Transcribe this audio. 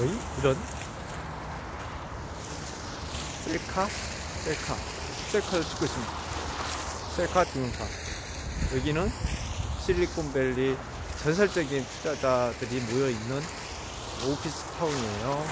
거의 이런. 셀카? 셀카. 셀카를 찍고 있습니다. 셀카 증사 여기는 실리콘밸리 전설적인 투자자들이 모여있는 오피스 타운이에요.